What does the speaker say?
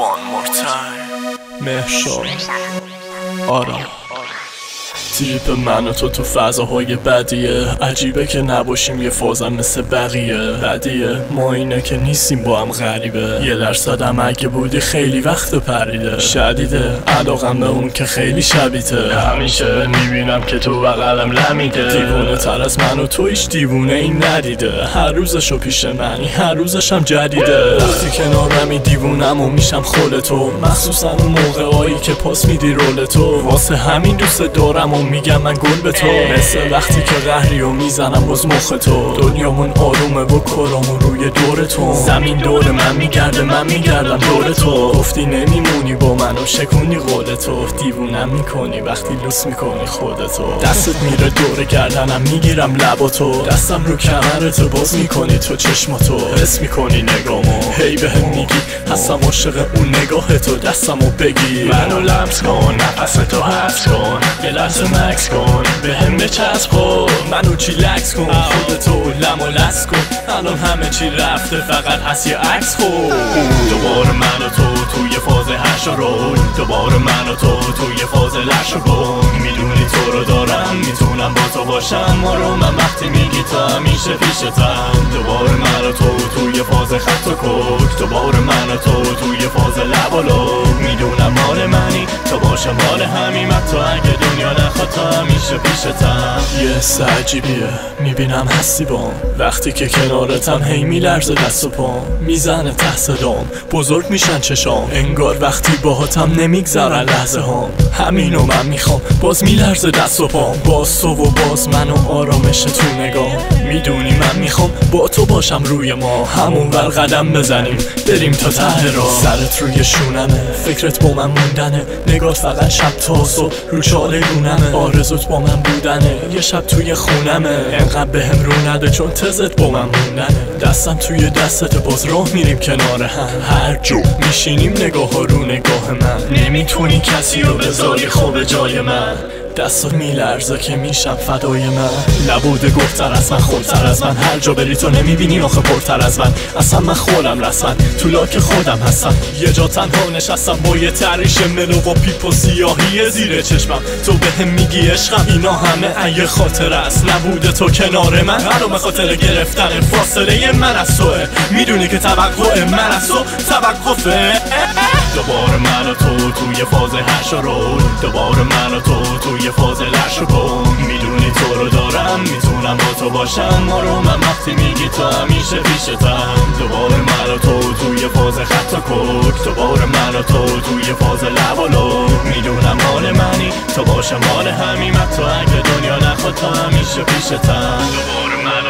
one more time. Mesh on. Autumn. تریپ من و تو تو فضاهای بدیه. عجیبه که نباشیم یه فازم مثل بقیه. بدیه. ما اینه که نیستیم با هم غریبه. یه درصدم اگه بودی خیلی وقت پریده. شدیده. علاقم به اون که خیلی شبیته. همیشه می‌بینم که تو بغلم لمیده. دیوونه تر از من و تو هیچ دیوونه این ندیده. هر روزشو پیش منی هر روزشم جدیده. وقتی کنارمی دیوونم و میشم خول تو. مخصوصا اون موقعایی که پاس میدی رول تو. واسه همین دوست دارم و میگم من گل به تو. مثل وقتی که قهری و می‌زنم باز مخ تو. دنیامون آرومه و کرامون روی دور تو. زمین دور من میگرده من میگردم دور تو. گفتی نمیمونی با من و شکونی قول تو. دیوونم می‌کنی وقتی لوس می‌کنی خودتو دستت میره دور گردنم می‌گیرم لبا تو دستم رو کمرت باز می‌کنی تو چشماتو. حس می‌کنی نگامو. هی بهم میگی. هستم عاشق اون نگاه تو دستمو بگی. منو لمس کن نفس تو حبس کن. یه لحظه مکس کن به هم بچسب خود. منو چیلکس کن خودتو لم و لس کن. الان همه چی رفته فقط هست یه عکس خود. دوباره من و تو توی فاز هش رو دوباره من و تو توی فاز لش رو می‌دونی تو رو دارم می‌تونم با تو باشم. ما رو من وقتی میگی تو همیشه پیشتم دوباره من تو توی فاز خط و کک دوباره من تو توی فاز لب و می‌دونم مال منی. تو باشم مال همیم حتی اگه تو همیشه پیشتم یه حس عجیبیه. می‌بینم هستی بام وقتی که کنارتم هی میلرزه دست و پام می‌زنه ته صدام بزرگ میشن چشام. انگار وقتی باهاتم نمیگذرن لحظه هام همینو من می‌خوام. باز میلرزه دست و پام باز تو و باز من و آرامش تو نگاه. می‌دونی من می‌خوام با تو باشم روی ما. همون ور قدم بزنیم. بریم تا ته را سرت روی شونمه. فکرت با من موندنه. نگات فقط شب تا صبح رو چاله رونمه آرزوت با من بودنه. یه شب توی خونمه. انقدر بهم رو نده چون تزت با من موندنه. دستم توی دستت باز راه میریم کنار هم. هر جو میشینیم نگاه ها رو نگاه من. نمی‌تونی کسی رو بذاری خوب جای من. دستات میلرزه که میشم فدای من. نبوده گفتر از من خورتر از من. هر جا بری تو نمی‌بینی آخه پرتر از من. اصلا من خودم رسمن تو لاک خودم هستم. یه جا تنها نشستم با یه تریش ملو و پیپ و سیاهی زیر چشمم. تو به هم میگی عشقم اینا همه ای خاطر است. نبوده تو کنار من. هر خاطر گرفتن فاصله من از توه. می‌دونی که توقع من از تو توقفه. دوباره من و تو توی فاز هش رو دوباره من و تو توی فاز لش رو می‌دونی تو رو دارم می‌تونم با تو باشم. ما من وقتی میگی تو همیشه پیشتم دوباره من و تو توی فاز خط کک. دوباره من و تو توی فاز لب و می‌دونم مال منی تو باشه مال همیم. تو اگه دنیا نخواد تو همیشه پیشتم دوباره من و تو